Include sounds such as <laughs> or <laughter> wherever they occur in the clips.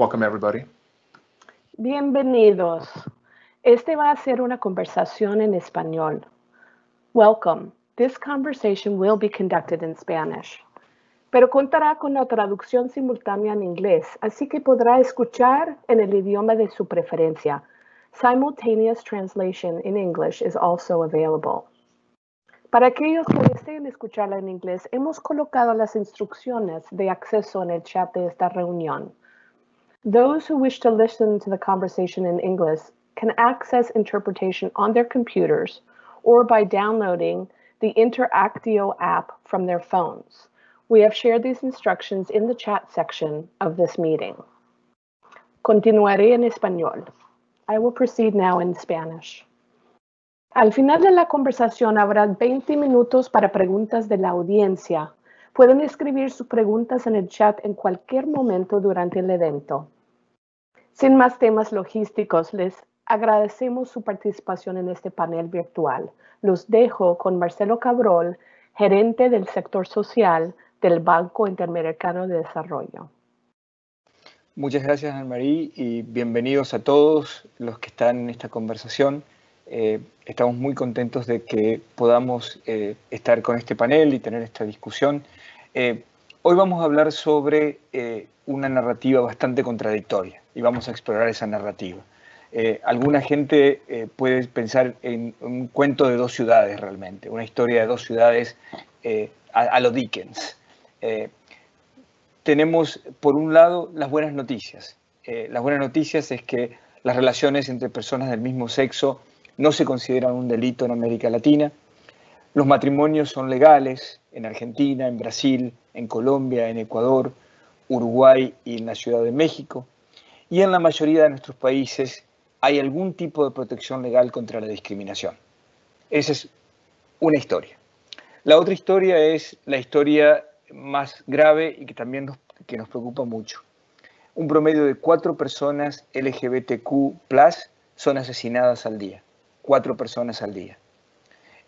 Welcome, everybody. Bienvenidos. Este va a ser una conversación en español. Welcome. This conversation will be conducted in Spanish. Pero contará con la traducción simultánea en inglés, así que podrá escuchar en el idioma de su preferencia. Simultaneous translation in English is also available. Para aquellos que deseen escucharla en inglés, hemos colocado las instrucciones de acceso en el chat de esta reunión. Those who wish to listen to the conversation in English can access interpretation on their computers or by downloading the Interactio app from their phones. We have shared these instructions in the chat section of this meeting. Continuaré en español. I will proceed now in Spanish. Al final de la conversación habrá 20 minutos para preguntas de la audiencia. Pueden escribir sus preguntas en el chat en cualquier momento durante el evento. Sin más temas logísticos, les agradecemos su participación en este panel virtual. Los dejo con Marcelo Cabrol, gerente del sector social del Banco Interamericano de Desarrollo. Muchas gracias, Anne-Marie, y bienvenidos a todos los que están en esta conversación. Eh, estamos muy contentos de que podamos eh, estar con este panel y tener esta discusión. Eh, hoy vamos a hablar sobre una narrativa bastante contradictoria y vamos a explorar esa narrativa. alguna gente puede pensar en un cuento de dos ciudades realmente, una historia de dos ciudades a, a, lo Dickens. tenemos, por un lado, las buenas noticias. las buenas noticias es que las relaciones entre personas del mismo sexo no se consideran un delito en América Latina. Los matrimonios son legales en Argentina, en Brasil, en Colombia, en Ecuador, Uruguay y en la Ciudad de México. Y en la mayoría de nuestros países hay algún tipo de protección legal contra la discriminación. Esa es una historia. La otra historia es la historia más grave y que también nos, que nos preocupa mucho. Un promedio de cuatro personas LGBTQ son asesinadas al día cuatro personas al día.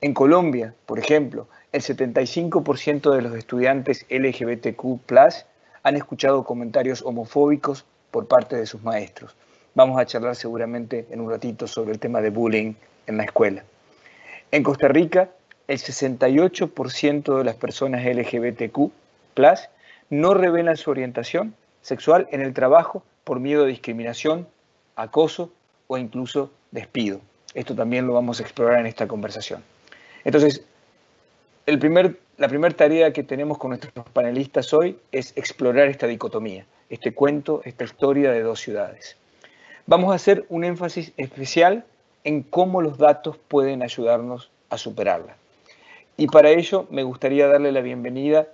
En Colombia, por ejemplo, el 75% de los estudiantes LGBTQ han escuchado comentarios homofóbicos por parte de sus maestros. Vamos a charlar seguramente en un ratito sobre el tema de bullying en la escuela. En Costa Rica, el 68% de las personas LGBTQ no revelan su orientación sexual en el trabajo por miedo a discriminación, acoso o incluso despido. Esto también lo vamos a explorar en esta conversación. Entonces, la primera tarea que tenemos con nuestros panelistas hoy es explorar esta dicotomía, este cuento, esta historia de dos ciudades. Vamos a hacer un énfasis especial en cómo los datos pueden ayudarnos a superarla. Y para ello me gustaría darle la bienvenida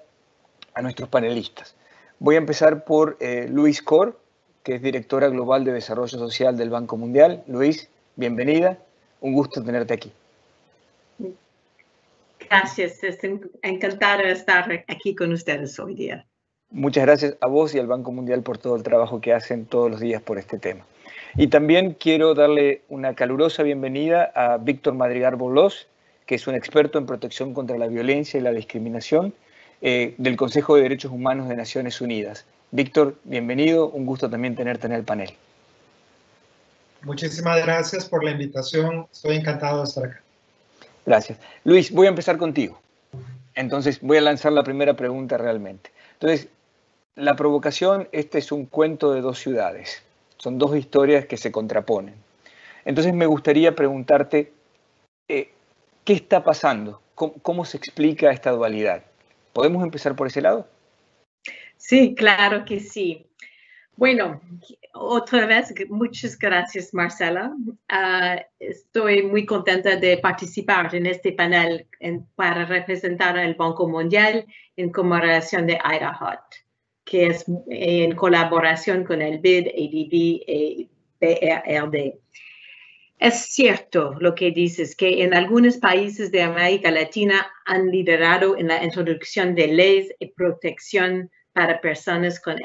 a nuestros panelistas. Voy a empezar por eh, Luis Cor, que es directora global de Desarrollo Social del Banco Mundial. Luis, bienvenida. Un gusto tenerte aquí. Gracias, es encantado de estar aquí con ustedes hoy día. Muchas gracias a vos y al Banco Mundial por todo el trabajo que hacen todos los días por este tema. Y también quiero darle una calurosa bienvenida a Víctor Madrigal Bolós, que es un experto en protección contra la violencia y la discriminación eh, del Consejo de Derechos Humanos de Naciones Unidas. Víctor, bienvenido, un gusto también tenerte en el panel. Muchísimas gracias por la invitación. Estoy encantado de estar acá. Gracias. Luis, voy a empezar contigo. Entonces, voy a lanzar la primera pregunta realmente. Entonces, la provocación, este es un cuento de dos ciudades. Son dos historias que se contraponen. Entonces, me gustaría preguntarte, eh, ¿qué está pasando? ¿Cómo se explica esta dualidad? ¿Podemos empezar por ese lado? Sí, claro que sí. Bueno, otra vez, muchas gracias, Marcela. Ah, estoy muy contenta de participar en este panel para representar al Banco Mundial en conmemoración de Idaho, que es en colaboración con el BID, ADB y BRD. Es cierto lo que dices, que en algunos países de América Latina han liderado en la introducción de leyes de protección para personas con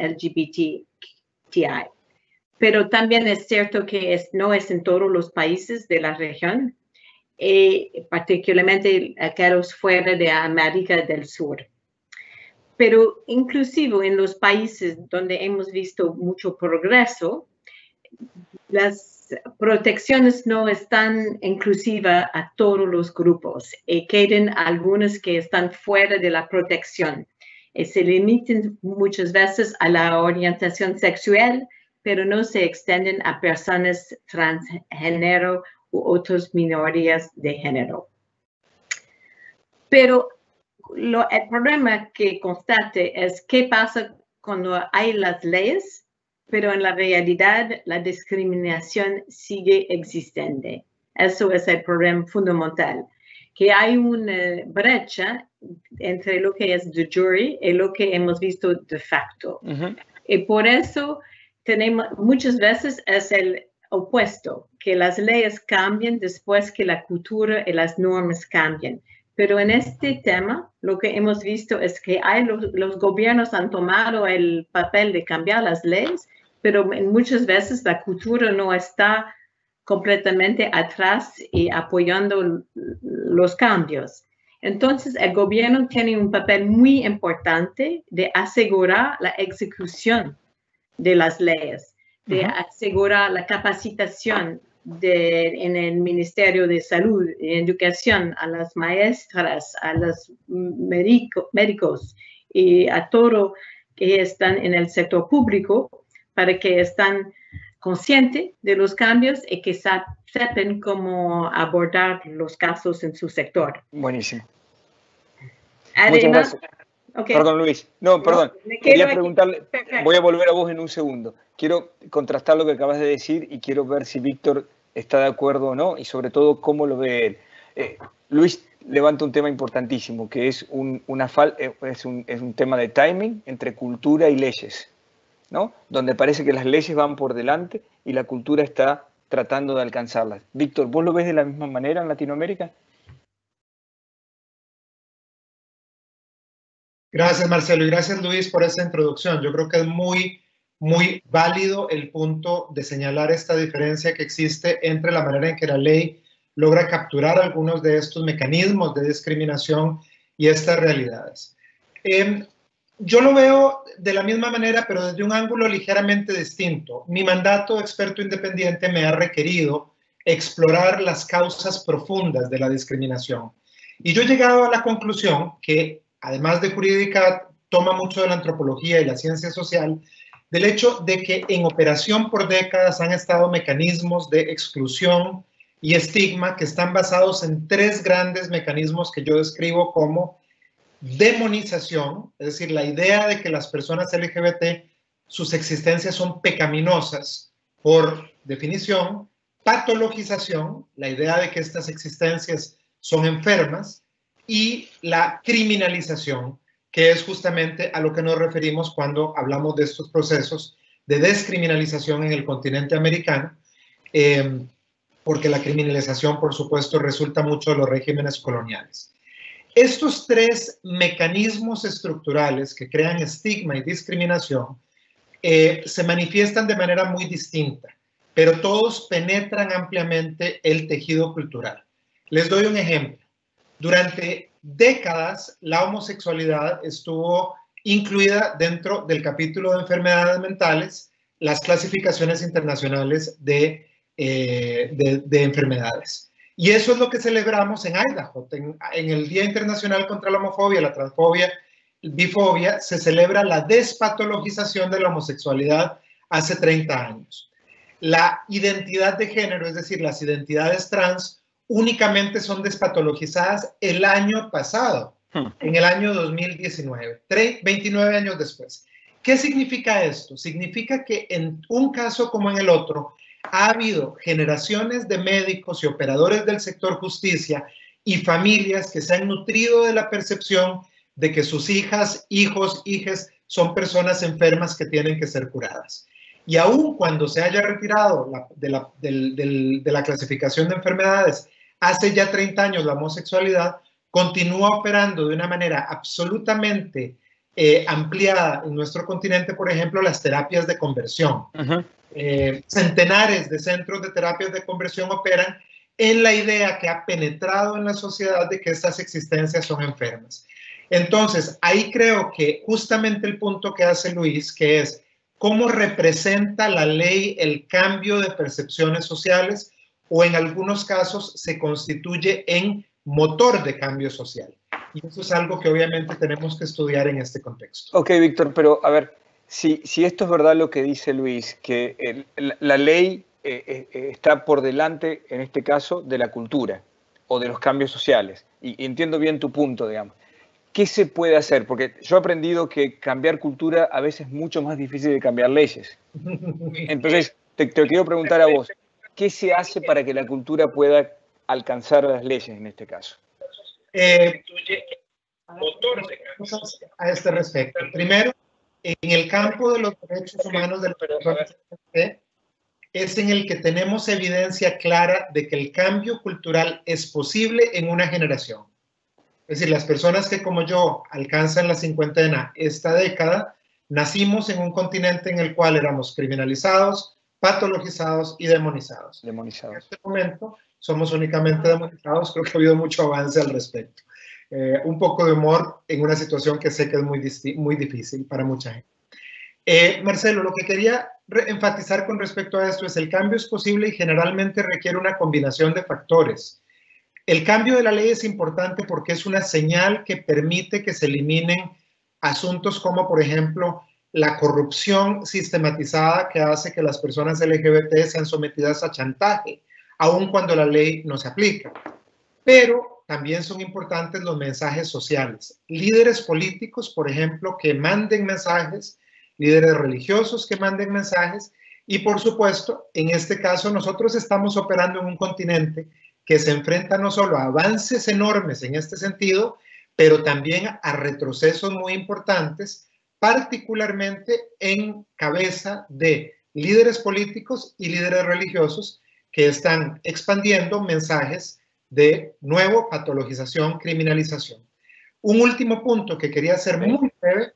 LGBTQI pero también es cierto que no es en todos los países de la región, eh, particularmente aquellos fuera de América del Sur. pero inclusive en los países donde hemos visto mucho progreso, las protecciones no están inclusivas a todos los grupos y quedan algunos que están fuera de la protección. Y se limitan muchas veces a la orientación sexual, pero no se extienden a personas transgénero u otras minorías de género. Pero el problema que constate es qué pasa cuando hay las leyes, pero en la realidad la discriminación sigue existente. Eso es el problema fundamental, que hay una brecha entre lo que es de jury y lo que hemos visto de facto. Y por eso tenemos, muchas veces es el opuesto, que las leyes cambien después que la cultura y las normas cambien. Pero en este tema, lo que hemos visto es que hay los, gobiernos han tomado el papel de cambiar las leyes, pero muchas veces la cultura no está completamente atrás y apoyando los cambios. Entonces, el gobierno tiene un papel muy importante de asegurar la ejecución de las leyes, de asegurar la capacitación de, en el Ministerio de Salud y Educación a las maestras, a los médicos y a todos que están en el sector público para que estén conscientes de los cambios y que sepan cómo abordar los casos en su sector. Buenísimo. Además, Perdón, Luis. No, perdón. Quería preguntarle, voy a volver a vos en un segundo. Quiero contrastar lo que acabas de decir y quiero ver si Víctor está de acuerdo o no y sobre todo cómo lo ve él. Eh, Luis levanta un tema importantísimo que es un, una eh, es, un, es un tema de timing entre cultura y leyes, donde parece que las leyes van por delante y la cultura está tratando de alcanzarlas. Víctor, ¿vos lo ves de la misma manera en Latinoamérica? Gracias, Marcelo, y gracias, Luis, por esta introducción. Yo creo que es muy, muy válido el punto de señalar esta diferencia que existe entre la manera en que la ley logra capturar algunos de estos mecanismos de discriminación y estas realidades. Yo lo veo de la misma manera, pero desde un ángulo ligeramente distinto. Mi mandato experto independiente me ha requerido explorar las causas profundas de la discriminación. Y yo he llegado a la conclusión que además de jurídica, toma mucho de la antropología y la ciencia social, del hecho de que en operación por décadas han estado mecanismos de exclusión y estigma que están basados en tres grandes mecanismos que yo describo como demonización, es decir, la idea de que las personas LGBT, sus existencias son pecaminosas por definición, patologización, la idea de que estas existencias son enfermas, y la criminalización, que es justamente a lo que nos referimos cuando hablamos de estos procesos de descriminalización en el continente americano, em, porque la criminalización, por supuesto, resulta mucho de los regímenes coloniales. Estos tres mecanismos estructurales que crean estigma y discriminación eh, se manifiestan de manera muy distinta, pero todos penetran ampliamente el tejido cultural. Les doy un ejemplo. Durante décadas, la homosexualidad estuvo incluida dentro del capítulo de enfermedades mentales, las clasificaciones internacionales de, eh, de, enfermedades. Y eso es lo que celebramos en Idaho. En, en, el Día Internacional contra la Homofobia, la Transfobia, Bifobia, se celebra la despatologización de la homosexualidad hace 30 años. La identidad de género, es decir, las identidades trans, únicamente son despatologizadas el año pasado, hmm. en el año 2019, 29 años después. ¿Qué significa esto? Significa que en un caso como en el otro, ha habido generaciones de médicos y operadores del sector justicia y familias que se han nutrido de la percepción de que sus hijas, hijos, hijas son personas enfermas que tienen que ser curadas. Y aun cuando se haya retirado de, la, de, la, clasificación de enfermedades hace ya 30 años la homosexualidad, continúa operando de una manera absolutamente eh, ampliada en nuestro continente, por ejemplo, las terapias de conversión. Eh, centenares de centros de terapias de conversión operan en la idea que ha penetrado en la sociedad de que estas existencias son enfermas. Entonces, ahí creo que justamente el punto que hace Luis, que es cómo representa la ley el cambio de percepciones sociales o en algunos casos se constituye en motor de cambio social. Y eso es algo que obviamente tenemos que estudiar en este contexto. Ok, Víctor, pero a ver, si, si esto es verdad lo que dice Luis, que la, ley eh, eh, eh, está por delante, en este caso, de la cultura o de los cambios sociales, y entiendo bien tu punto, digamos. ¿qué se puede hacer? Porque yo he aprendido que cambiar cultura a veces es mucho más difícil de cambiar leyes. <laughs> Entonces, te, quiero preguntar a vos, ¿qué se hace para que la cultura pueda alcanzar las leyes en este caso? Eh, a este respecto. Primero, en el campo de los derechos humanos del es en el que tenemos evidencia clara de que el cambio cultural es posible en una generación. Es decir, las personas que como yo alcanzan la cincuentena esta década, nacimos en un continente en el cual éramos criminalizados, patologizados y demonizados. Demonizados. En este momento somos únicamente demonizados, creo que ha habido mucho avance al respecto. Eh, un poco de humor en una situación que sé que es muy, muy difícil para mucha gente. Eh, Marcelo, lo que quería enfatizar con respecto a esto es el cambio es posible y generalmente requiere una combinación de factores. El cambio de la ley es importante porque es una señal que permite que se eliminen asuntos como, por ejemplo, la corrupción sistematizada que hace que las personas LGBT sean sometidas a chantaje, aun cuando la ley no se aplica. Pero también son importantes los mensajes sociales. Líderes políticos, por ejemplo, que manden mensajes, líderes religiosos que manden mensajes, y por supuesto, en este caso nosotros estamos operando en un continente que se enfrenta no solo a avances enormes en este sentido, pero también a retrocesos muy importantes, particularmente en cabeza de líderes políticos y líderes religiosos que están expandiendo mensajes de nuevo patologización, criminalización. Un último punto que quería hacer muy breve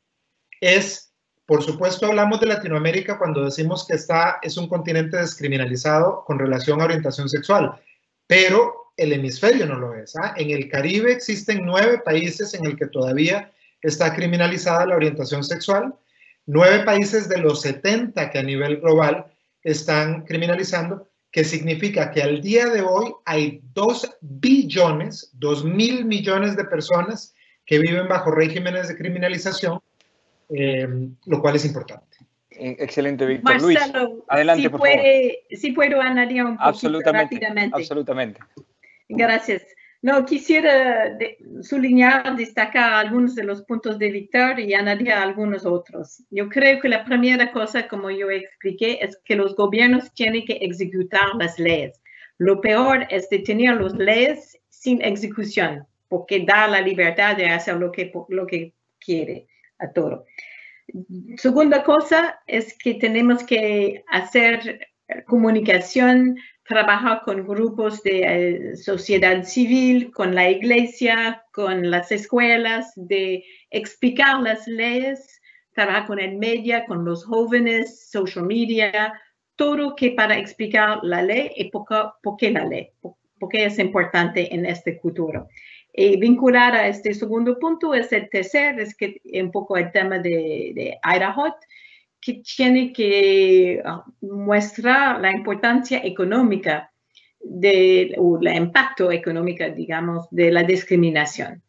es, por supuesto, hablamos de Latinoamérica cuando decimos que está, es un continente descriminalizado con relación a orientación sexual pero el hemisferio no lo es. ¿ah? En el Caribe existen nueve países en el que todavía está criminalizada la orientación sexual, nueve países de los 70 que a nivel global están criminalizando, que significa que al día de hoy hay dos billones, dos mil millones de personas que viven bajo regímenes de criminalización, eh, lo cual es importante. Eh, excelente, Víctor. Luis, adelante, si por favor. Si puedo añadir un poquito rápidamente. Absolutamente. Gracias. No, quisiera de, destacar algunos de los puntos de Víctor y añadir algunos otros. Yo creo que la primera cosa, como yo expliqué, es que los gobiernos tienen que ejecutar las leyes. Lo peor es de tener las leyes sin ejecución, porque da la libertad de hacer lo que, lo que quiere a todo. Segunda cosa es que tenemos que hacer comunicación, trabajar con grupos de eh, sociedad civil, con la iglesia, con las escuelas, de explicar las leyes, trabajar con el media, con los jóvenes, social media, todo que para explicar la ley y por, por qué la ley, por qué es importante en este futuro. Y vincular a este segundo punto es el tercer, es que un poco el tema de, de Idaho, que tiene que ah, mostrar la importancia económica de, o el impacto económico, digamos, de la discriminación,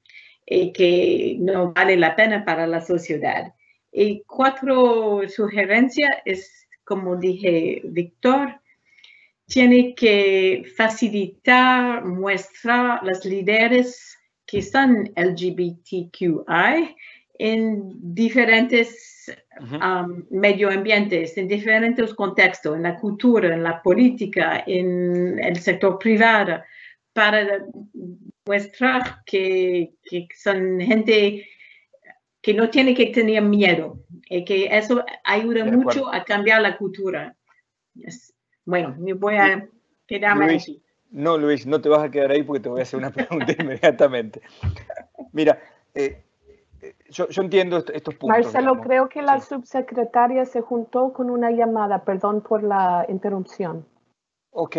y que no vale la pena para la sociedad. Y cuatro sugerencias es, como dije Víctor, tiene que facilitar, mostrar las líderes que son LGBTQI en diferentes um, medio ambientes, en diferentes contextos, en la cultura, en la política, en el sector privado, para mostrar que, que son gente que no tiene que tener miedo y que eso ayuda mucho a cambiar la cultura. Bueno, me voy a quedarme ahí. No, Luis, no te vas a quedar ahí porque te voy a hacer una pregunta <laughs> inmediatamente. Mira, eh, eh, yo, entiendo estos puntos. Marcelo, creo que la subsecretaria se juntó con una llamada, perdón por la interrupción. Ok,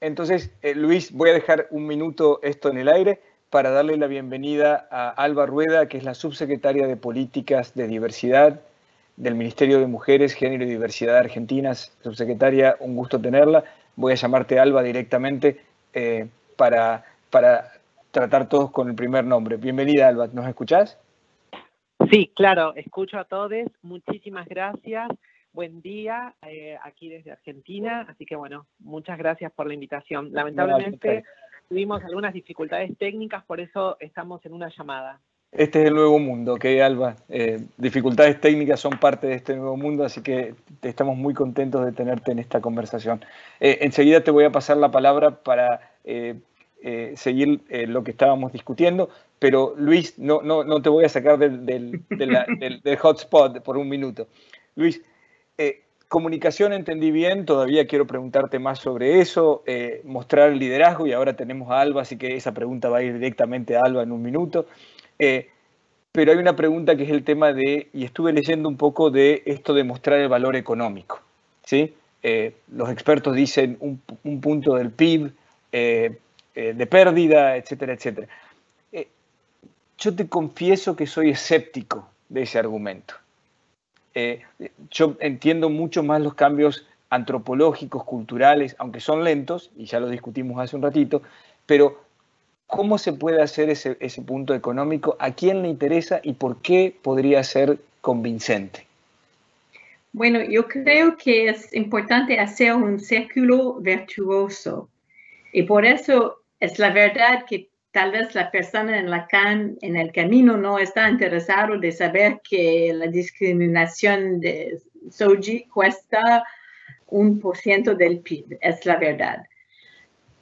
entonces, eh, Luis, voy a dejar un minuto esto en el aire para darle la bienvenida a Alba Rueda, que es la subsecretaria de Políticas de Diversidad del Ministerio de Mujeres, Género y Diversidad de Argentina. Subsecretaria, un gusto tenerla. Voy a llamarte Alba directamente eh, para, para tratar todos con el primer nombre. Bienvenida, Alba. ¿Nos escuchás? Sí, claro, escucho a todos. Muchísimas gracias. Buen día eh, aquí desde Argentina. Así que bueno, muchas gracias por la invitación. Lamentablemente tuvimos algunas dificultades técnicas, por eso estamos en una llamada. Este es el nuevo mundo, ¿ok, Alba? Eh, dificultades técnicas son parte de este nuevo mundo, así que estamos muy contentos de tenerte en esta conversación. Eh, enseguida te voy a pasar la palabra para eh, seguir lo que estábamos discutiendo, pero Luis, no, no, no te voy a sacar del, del, <laughs> del hotspot por un minuto. Luis, Comunicación entendí bien, todavía quiero preguntarte más sobre eso, eh, mostrar el liderazgo y ahora tenemos a Alba, así que esa pregunta va a ir directamente a Alba en un minuto. Eh, pero hay una pregunta que es el tema de, y estuve leyendo un poco de esto de mostrar el valor económico. ¿sí? Eh, los expertos dicen un, un punto del PIB de pérdida, etcétera, etcétera. yo te confieso que soy escéptico de ese argumento. Eh, yo entiendo mucho más los cambios antropológicos, culturales, aunque son lentos, y ya lo discutimos hace un ratito, pero ¿cómo se puede hacer ese, punto económico? ¿A quién le interesa y por qué podría ser convincente? Bueno, yo creo que es importante hacer un círculo virtuoso y por eso es la verdad que tal vez la persona en, la can, en el camino no está interesado de saber que la discriminación de Soji cuesta un por ciento del PIB, es la verdad.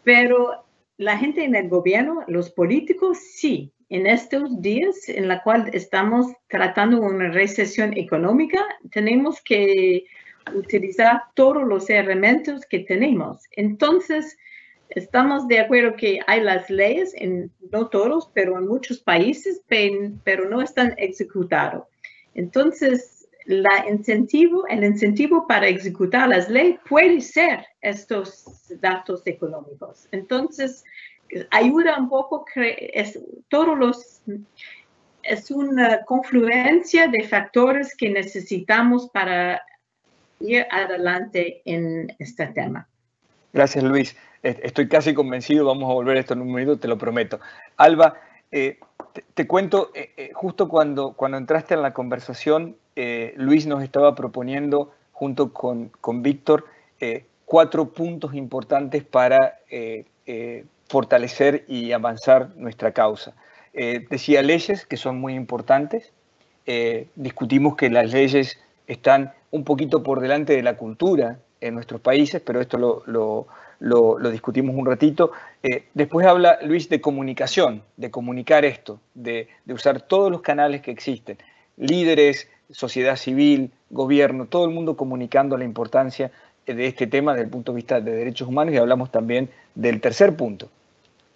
Pero la gente en el gobierno, los políticos, sí. En estos días en la cual estamos tratando una recesión económica, tenemos que utilizar todos los elementos que tenemos. Entonces, estamos de acuerdo que hay las leyes, en, no todos, pero en muchos países, pero no están ejecutados. Entonces, incentivo, el incentivo para ejecutar las leyes puede ser estos datos económicos. Entonces, ayuda un poco, es, todos los, es una confluencia de factores que necesitamos para ir adelante en este tema. Gracias, Luis estoy casi convencido, vamos a volver a esto en un minuto, te lo prometo. Alba, eh, te, cuento, eh, eh, justo cuando, cuando entraste en la conversación, Luis nos estaba proponiendo, junto con, con Víctor, cuatro puntos importantes para fortalecer y avanzar nuestra causa. decía leyes que son muy importantes, discutimos que las leyes están un poquito por delante de la cultura en nuestros países, pero esto lo lo, discutimos un ratito. Eh, después habla Luis de comunicación, de comunicar esto, de, usar todos los canales que existen, líderes, sociedad civil, gobierno, todo el mundo comunicando la importancia de este tema desde el punto de vista de derechos humanos y hablamos también del tercer punto,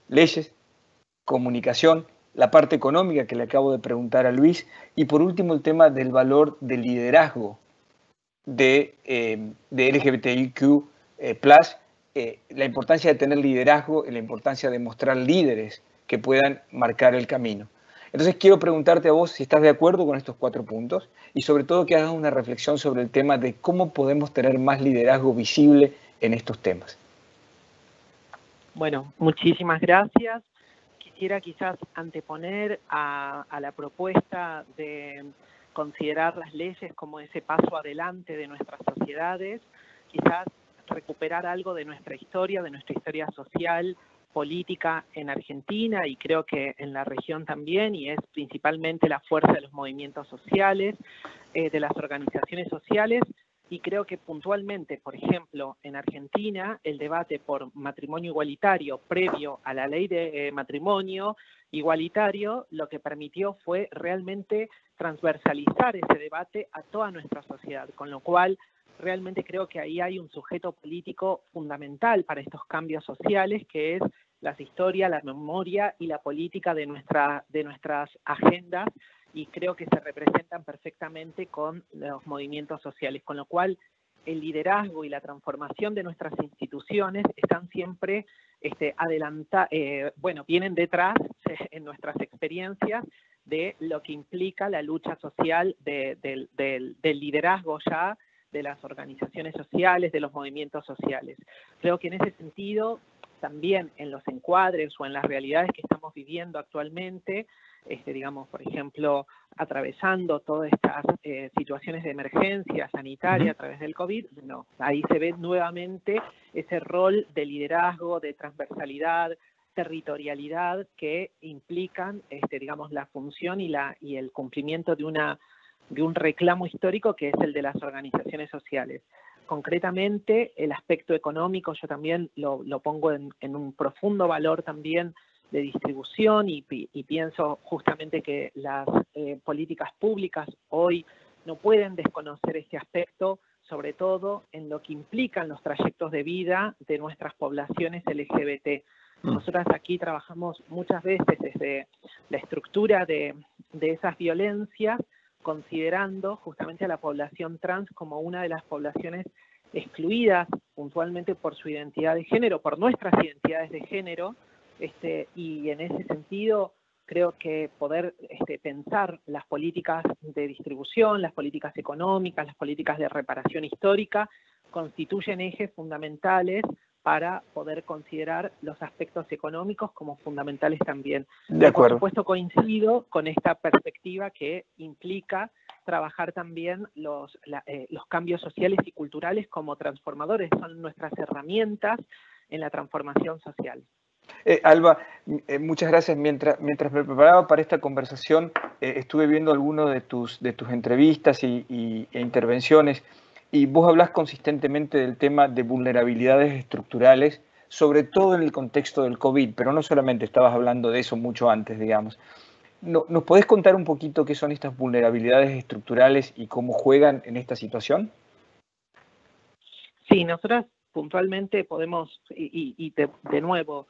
leyes, comunicación, la parte económica que le acabo de preguntar a Luis y por último el tema del valor del liderazgo de, eh, LGBTIQ eh, eh, la importancia de tener liderazgo y la importancia de mostrar líderes que puedan marcar el camino. Entonces quiero preguntarte a vos si estás de acuerdo con estos cuatro puntos y sobre todo que hagas una reflexión sobre el tema de cómo podemos tener más liderazgo visible en estos temas. Bueno, muchísimas gracias. Quisiera quizás anteponer a la propuesta de considerar las leyes como ese paso adelante de nuestras sociedades, quizás recuperar algo de nuestra historia, de nuestra historia social, política en Argentina y creo que en la región también, y es principalmente la fuerza de los movimientos sociales, eh, de las organizaciones sociales, y creo que puntualmente, por ejemplo, en Argentina, el debate por matrimonio igualitario previo a la ley de eh, matrimonio igualitario, lo que permitió fue realmente transversalizar ese debate a toda nuestra sociedad, con lo cual realmente creo que ahí hay un sujeto político fundamental para estos cambios sociales, que es la historia, la memoria y la política de, nuestra, de nuestras agendas, y creo que se representan perfectamente con los movimientos sociales, con lo cual el liderazgo y la transformación de nuestras instituciones están siempre este, adelanta, eh, bueno, vienen detrás, <laughs> en nuestras experiencias de lo que implica la lucha social del liderazgo ya de las organizaciones sociales, de los movimientos sociales. Creo que en ese sentido, también en los encuadres o en las realidades que estamos viviendo actualmente, este, digamos, por ejemplo, atravesando todas estas eh, situaciones de emergencia sanitaria a través del COVID, no, ahí se ve nuevamente ese rol de liderazgo, de transversalidad, territorialidad que implican, este, digamos, la función y, la, y el cumplimiento de, una, de un reclamo histórico que es el de las organizaciones sociales. Concretamente, el aspecto económico yo también lo, pongo en, un profundo valor también de distribución y, pienso justamente que las eh, políticas públicas hoy no pueden desconocer este aspecto, sobre todo en lo que implican los trayectos de vida de nuestras poblaciones LGBT. Mm. Nosotras aquí trabajamos muchas veces desde la estructura de, de esas violencias, considerando justamente a la población trans como una de las poblaciones excluidas puntualmente por su identidad de género, por nuestras identidades de género, este, y en ese sentido creo que poder este, pensar las políticas de distribución, las políticas económicas, las políticas de reparación histórica, constituyen ejes fundamentales para poder considerar los aspectos económicos como fundamentales también. De acuerdo. Por supuesto coincido con esta perspectiva que implica trabajar también los, eh, los cambios sociales y culturales como transformadores, son nuestras herramientas en la transformación social. Eh, Alba, eh, muchas gracias. Mientras, mientras me preparaba para esta conversación, estuve viendo algunas de tus, de tus entrevistas y, e intervenciones y vos hablas consistentemente del tema de vulnerabilidades estructurales, sobre todo en el contexto del COVID, pero no solamente estabas hablando de eso mucho antes, digamos. ¿Nos podés contar un poquito qué son estas vulnerabilidades estructurales y cómo juegan en esta situación? Sí, nosotras puntualmente podemos, y, de, nuevo,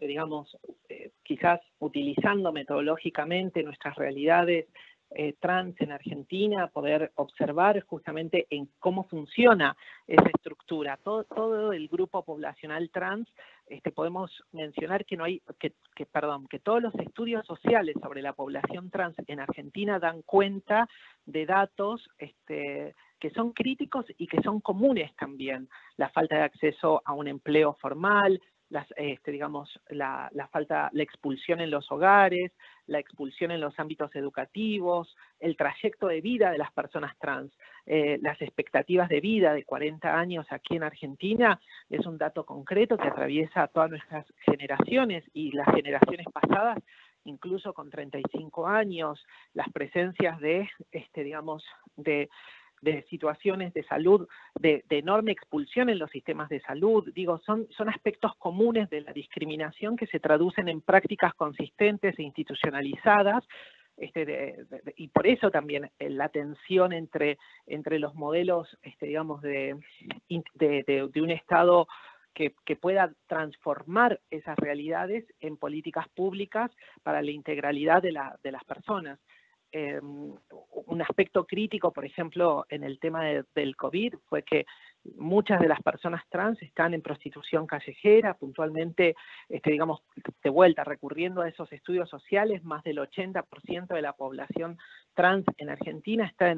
digamos, eh, quizás utilizando metodológicamente nuestras realidades eh, trans en Argentina, poder observar justamente en cómo funciona esa estructura. Todo, el grupo poblacional trans, este, podemos mencionar que no hay, que, perdón, que todos los estudios sociales sobre la población trans en Argentina dan cuenta de datos este, que son críticos y que son comunes también. La falta de acceso a un empleo formal, las, este, digamos, la, falta, la expulsión en los hogares, la expulsión en los ámbitos educativos, el trayecto de vida de las personas trans, eh, las expectativas de vida de 40 años aquí en Argentina, es un dato concreto que atraviesa todas nuestras generaciones y las generaciones pasadas incluso con 35 años, las presencias de, este, digamos, de de situaciones de salud, de, enorme expulsión en los sistemas de salud. Digo, son, son aspectos comunes de la discriminación que se traducen en prácticas consistentes e institucionalizadas. Este, y por eso también eh, la tensión entre, entre los modelos, este, digamos, de, de, un Estado que, que, pueda transformar esas realidades en políticas públicas para la integralidad de, la, de las personas. Em, un aspecto crítico, por ejemplo, en el tema del COVID, fue que muchas de las personas trans están en prostitución callejera, puntualmente, este, digamos, de vuelta, recurriendo a esos estudios sociales, más del 80% de la población trans en Argentina está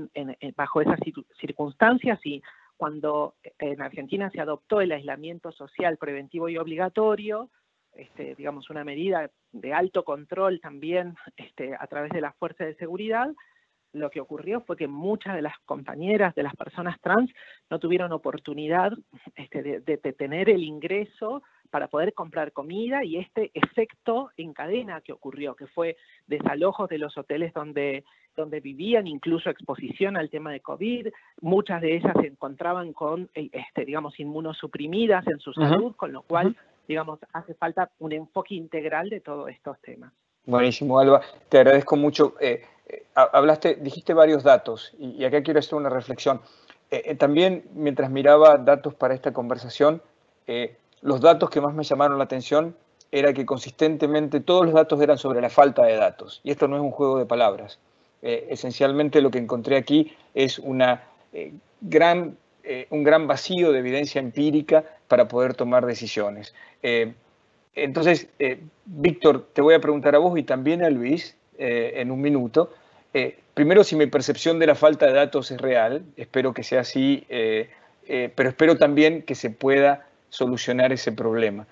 bajo esas circunstancias y cuando en Argentina se adoptó el aislamiento social preventivo y obligatorio, este, digamos, una medida de alto control también este, a través de las fuerzas de seguridad, lo que ocurrió fue que muchas de las compañeras de las personas trans no tuvieron oportunidad este, de, tener el ingreso para poder comprar comida y este efecto en cadena que ocurrió, que fue desalojos de los hoteles donde, donde vivían, incluso exposición al tema de COVID, muchas de ellas se encontraban con, este, digamos, inmunosuprimidas en su salud, con lo cual digamos, hace falta un enfoque integral de todos estos temas. Buenísimo, Alba. Te agradezco mucho. Eh, eh, hablaste, dijiste varios datos y, acá quiero hacer una reflexión. Eh, también, mientras miraba datos para esta conversación, los datos que más me llamaron la atención era que consistentemente todos los datos eran sobre la falta de datos. Y esto no es un juego de palabras. esencialmente lo que encontré aquí es una gran eh, un gran vacío de evidencia empírica para poder tomar decisiones. Eh, Entonces, eh, Víctor, te voy a preguntar a vos y también a Luis eh, en un minuto. Primero, si mi percepción de la falta de datos es real, espero que sea así, pero espero también que se pueda solucionar ese problema.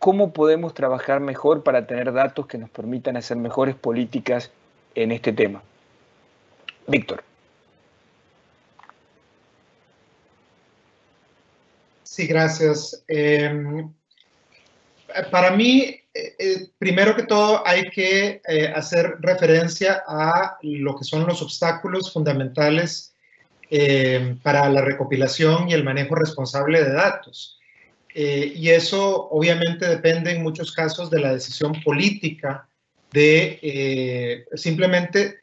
¿Cómo podemos trabajar mejor para tener datos que nos permitan hacer mejores políticas en este tema? Víctor. Sí, gracias. Em, para mí, eh, eh, primero que todo, hay que eh, hacer referencia a lo que son los obstáculos fundamentales para la recopilación y el manejo responsable de datos. y eso obviamente depende en muchos casos de la decisión política de simplemente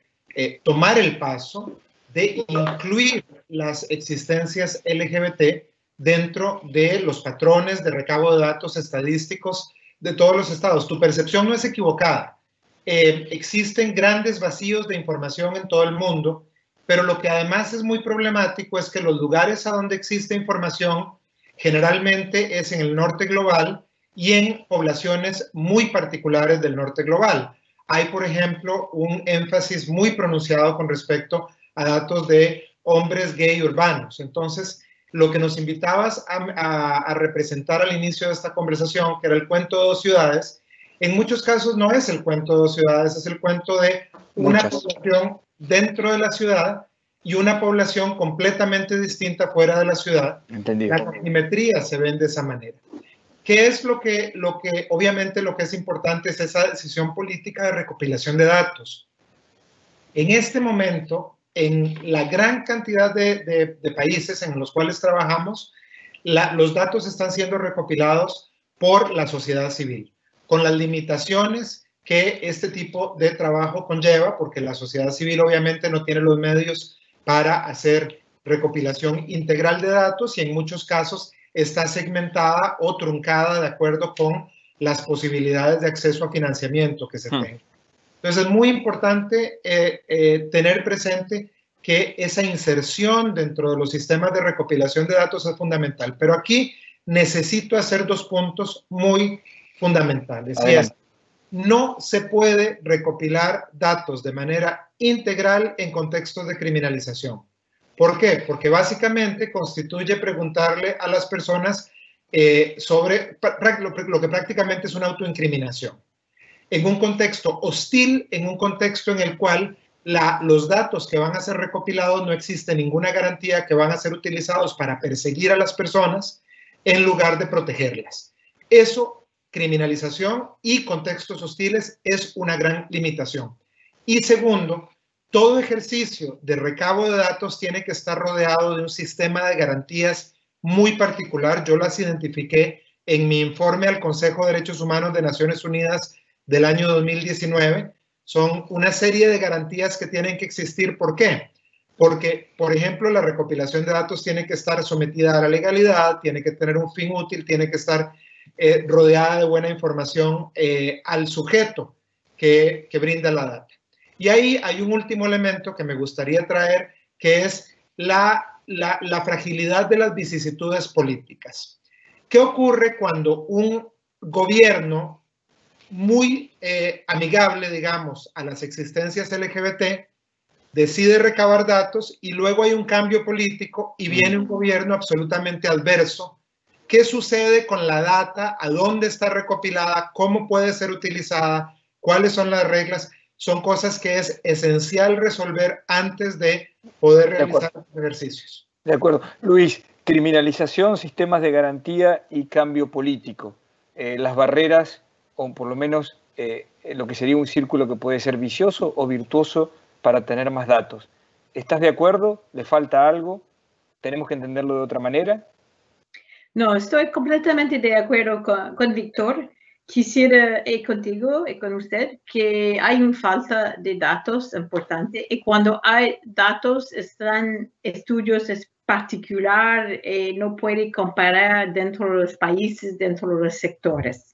tomar el paso de incluir las existencias LGBT dentro de los patrones de recabo de datos estadísticos de todos los estados. Tu percepción no es equivocada. Eh, existen grandes vacíos de información en todo el mundo, pero lo que además es muy problemático es que los lugares a donde existe información generalmente es en el norte global y en poblaciones muy particulares del norte global. Hay, por ejemplo, un énfasis muy pronunciado con respecto a datos de hombres gay urbanos. Entonces, lo que nos invitabas a, representar al inicio de esta conversación, que era el cuento de dos ciudades, en muchos casos no es el cuento de dos ciudades, es el cuento de una población dentro de la ciudad y una población completamente distinta fuera de la ciudad. Entendido. La simetría se ven de esa manera. ¿Qué es lo que, lo que, obviamente lo que es importante es esa decisión política de recopilación de datos? En este momento, en la gran cantidad de, países en los cuales trabajamos, los datos están siendo recopilados por la sociedad civil, con las limitaciones que este tipo de trabajo conlleva, porque la sociedad civil obviamente no tiene los medios para hacer recopilación integral de datos y en muchos casos está segmentada o truncada de acuerdo con las posibilidades de acceso a financiamiento que se hmm. tengan. Entonces es muy importante eh, eh, tener presente que esa inserción dentro de los sistemas de recopilación de datos es fundamental. Pero aquí necesito hacer dos puntos muy fundamentales. Y es, no se puede recopilar datos de manera integral en contextos de criminalización. ¿Por qué? Porque básicamente constituye preguntarle a las personas eh, sobre lo que prácticamente es una autoincriminación en un contexto hostil, en un contexto en el cual los datos que van a ser recopilados no existe ninguna garantía que van a ser utilizados para perseguir a las personas en lugar de protegerlas. Eso, criminalización y contextos hostiles es una gran limitación. Y segundo, todo ejercicio de recabo de datos tiene que estar rodeado de un sistema de garantías muy particular. Yo las identifiqué en mi informe al Consejo de Derechos Humanos de Naciones Unidas del año 2019 son una serie de garantías que tienen que existir. ¿Por qué? Porque, por ejemplo, la recopilación de datos tiene que estar sometida a la legalidad, tiene que tener un fin útil, tiene que estar eh, rodeada de buena información eh, al sujeto que, brinda la data. Y ahí hay un último elemento que me gustaría traer, que es la, la fragilidad de las vicisitudes políticas. ¿Qué ocurre cuando un gobierno muy eh, amigable, digamos, a las existencias LGBT, decide recabar datos y luego hay un cambio político y viene un gobierno absolutamente adverso. ¿Qué sucede con la data? ¿A dónde está recopilada? ¿Cómo puede ser utilizada? ¿Cuáles son las reglas? Son cosas que es esencial resolver antes de poder realizar ejercicios. De acuerdo. Luis, criminalización, sistemas de garantía y cambio político. Eh, las barreras o por lo menos eh, lo que sería un círculo que puede ser vicioso o virtuoso para tener más datos. ¿Estás de acuerdo? ¿Le falta algo? ¿Tenemos que entenderlo de otra manera? No, estoy completamente de acuerdo con, con Víctor. Quisiera y contigo y con usted que hay una falta de datos importante y cuando hay datos están estudios es particular, eh, no puede comparar dentro de los países, dentro de los sectores.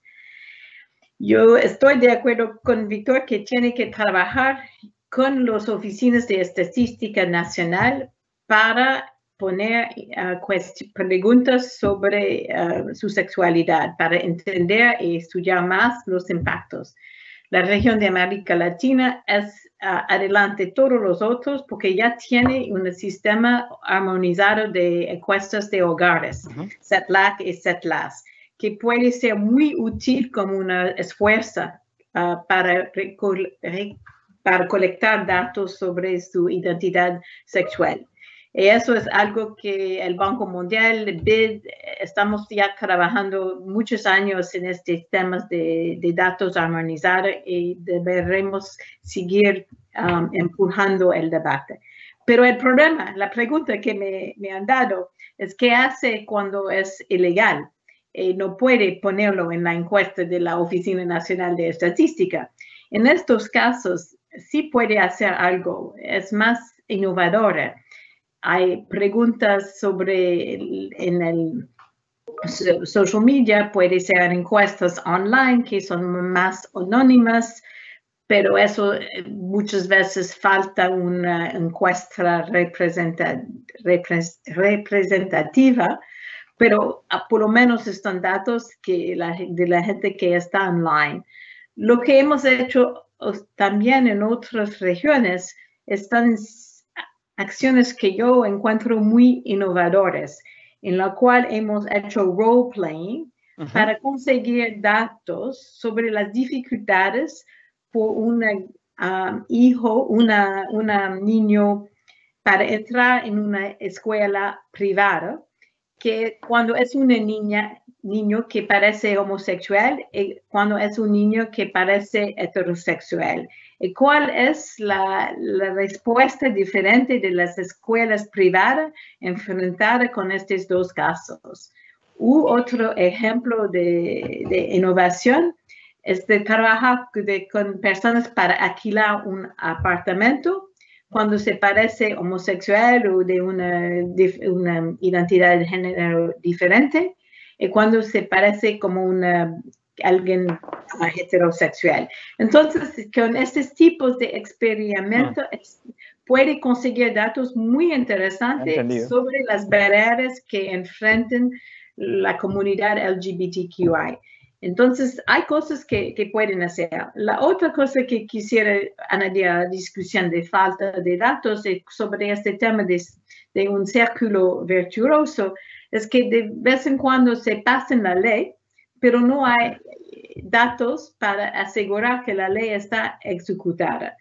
Yo estoy de acuerdo con Víctor que tiene que trabajar con las oficinas de estadística nacional para poner preguntas sobre su sexualidad para entender y estudiar más los impactos. La región de América Latina es adelante todos los otros porque ya tiene un sistema armonizado de encuestas de hogares, CETLAC y CETLAS, que puede ser muy útil como una esfuerzo para, para colectar datos sobre su identidad sexual. Y eso es algo que el Banco Mundial, BID, estamos ya trabajando muchos años en estos temas de, datos armonizados y deberemos seguir um, empujando el debate. Pero el problema, la pregunta que me, me, han dado es qué hace cuando es ilegal y no puede ponerlo en la encuesta de la Oficina Nacional de Estadística. En estos casos, sí puede hacer algo, es más innovadora hay preguntas sobre en el social media, puede ser encuestas online que son más anónimas, pero eso eh, muchas veces falta una encuesta representativa, pero ah, por lo menos están datos que de la gente que está online. Lo que hemos hecho también en otras regiones están acciones que yo encuentro muy innovadoras, en la cual hemos hecho role playing para conseguir datos sobre las dificultades por un um, hijo, una, una niño para entrar en una escuela privada, que cuando es una niña, niño que parece homosexual y cuando es un niño que parece heterosexual. ¿Y cuál es la, respuesta diferente de las escuelas privadas enfrentadas con estos dos casos? U otro ejemplo de, innovación es de trabajar con personas para alquilar un apartamento cuando se parece homosexual o de una, una identidad de género diferente y cuando se parece como una alguien heterosexual. Entonces, con estos tipos de experimentos ah. puede conseguir datos muy interesantes sobre las barreras que enfrentan la comunidad LGBTQI. Entonces, hay cosas que, que, pueden hacer. La otra cosa que quisiera añadir a la discusión de falta de datos sobre este tema de, de un círculo virtuoso es que de vez en cuando se pasa en la ley pero no hay datos para asegurar que la ley está ejecutada.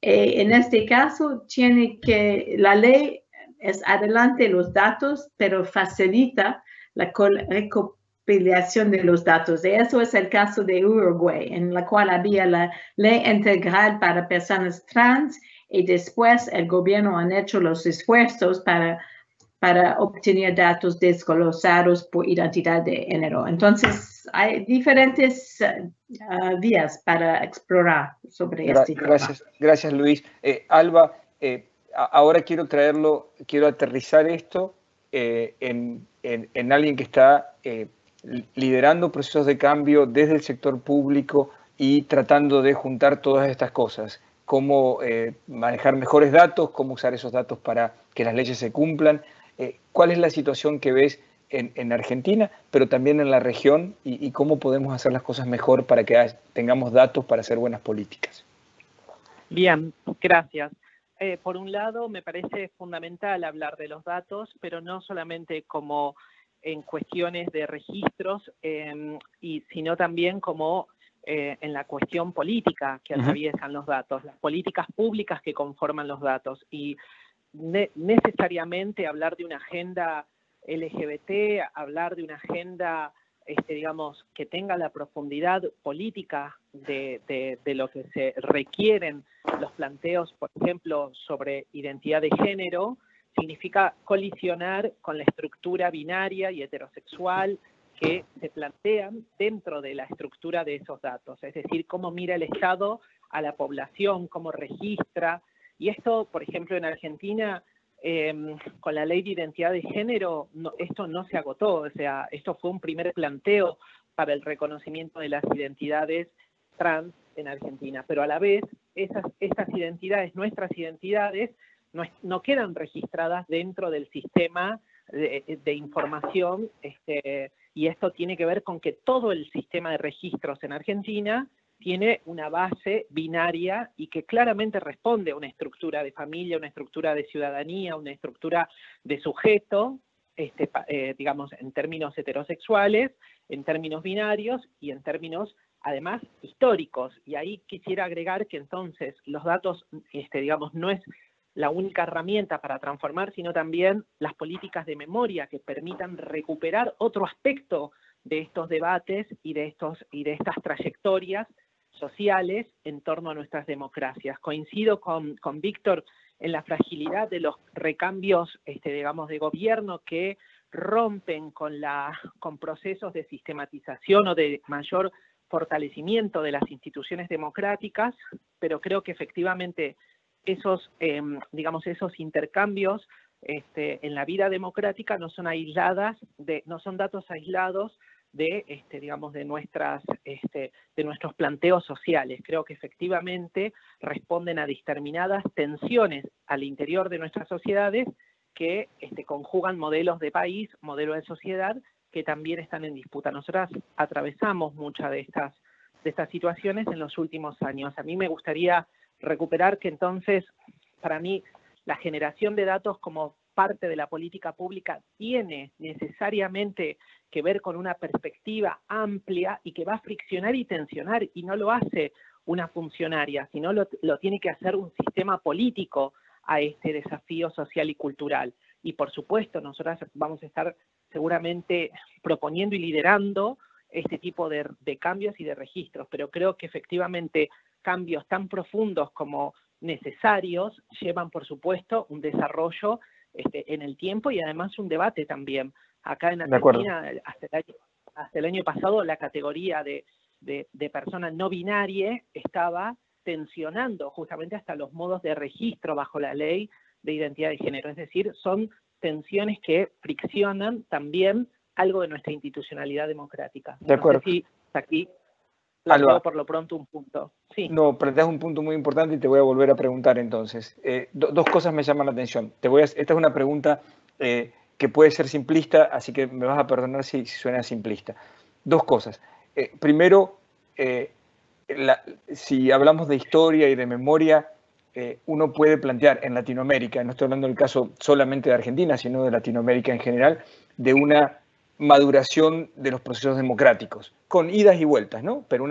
Eh, en este caso, tiene que la ley es adelante los datos, pero facilita la recopilación de los datos. eso es el caso de Uruguay, en la cual había la ley integral para personas trans y después el gobierno ha hecho los esfuerzos para para obtener datos desglosados por identidad de género. Entonces, hay diferentes eh, ah, vías para explorar sobre este tema. Gracias, gracias Luis. Eh, Alba, eh, ahora quiero traerlo, quiero aterrizar esto en, en, alguien que está liderando procesos de cambio desde el sector público y tratando de juntar todas estas cosas cómo manejar mejores datos, cómo usar esos datos para que las leyes se cumplan. Eh, cuál es la situación que ves en, Argentina, pero también en la región y, cómo podemos hacer las cosas mejor para que tengamos datos para hacer buenas políticas. Bien, gracias. Eh, por un lado, me parece fundamental hablar de los datos, pero no solamente como en cuestiones de registros, em, y, sino también como eh, en la cuestión política que atraviesan los datos, las políticas públicas que conforman los datos. Y necesariamente hablar de una agenda LGBT, hablar de una agenda, este, digamos, que tenga la profundidad política de, de, lo que se requieren los planteos, por ejemplo, sobre identidad de género, significa colisionar con la estructura binaria y heterosexual que se plantean dentro de la estructura de esos datos, es decir, cómo mira el Estado a la población, cómo registra, y esto, por ejemplo, en Argentina, em, con la ley de identidad de género, esto no se agotó, o sea, esto fue un primer planteo para el reconocimiento de las identidades trans en Argentina, pero a la vez esas, estas identidades, nuestras identidades, no, quedan registradas dentro del sistema de, información este, y esto tiene que ver con que todo el sistema de registros en Argentina tiene una base binaria y que claramente responde a una estructura de familia, una estructura de ciudadanía, una estructura de sujeto, este, eh, digamos, en términos heterosexuales, en términos binarios y en términos, además, históricos. Y ahí quisiera agregar que entonces los datos, este, digamos, no es la única herramienta para transformar, sino también las políticas de memoria que permitan recuperar otro aspecto de estos debates y de, estos, y de estas trayectorias sociales en torno a nuestras democracias. Coincido con, con Víctor en la fragilidad de los recambios, este, digamos, de gobierno que rompen con, la, con procesos de sistematización o de mayor fortalecimiento de las instituciones democráticas, pero creo que efectivamente esos, em, digamos, esos intercambios este, en la vida democrática no son aisladas, de, no son datos aislados de, este, digamos, de, nuestras, este, de nuestros planteos sociales. Creo que efectivamente responden a determinadas tensiones al interior de nuestras sociedades que este, conjugan modelos de país, modelos de sociedad, que también están en disputa. Nosotras atravesamos muchas de estas, de estas situaciones en los últimos años. A mí me gustaría recuperar que entonces, para mí, la generación de datos como parte de la política pública tiene necesariamente que ver con una perspectiva amplia y que va a friccionar y tensionar y no lo hace una funcionaria, sino lo, tiene que hacer un sistema político a este desafío social y cultural. Y por supuesto, nosotras vamos a estar seguramente proponiendo y liderando este tipo de, de cambios y de registros, pero creo que efectivamente cambios tan profundos como necesarios llevan, por supuesto, un desarrollo este, en el tiempo y además un debate también. Acá en Argentina, hasta el, año, pasado, la categoría de, de, persona no binaria estaba tensionando justamente hasta los modos de registro bajo la ley de identidad de género. Es decir, son tensiones que friccionan también algo de nuestra institucionalidad democrática. De acuerdo. aquí Planteo por lo pronto un punto. Sí. No, planteas un punto muy importante y te voy a volver a preguntar entonces. Eh, dos cosas me llaman la atención. Te voy a, esta es una pregunta eh, que puede ser simplista, así que me vas a perdonar si, suena simplista. Dos cosas. Eh, primero, si hablamos de historia y de memoria, uno puede plantear en Latinoamérica, no estoy hablando del caso solamente de Argentina, sino de Latinoamérica en general, de una maduración de los procesos democráticos, con idas y vueltas, ¿no? Pero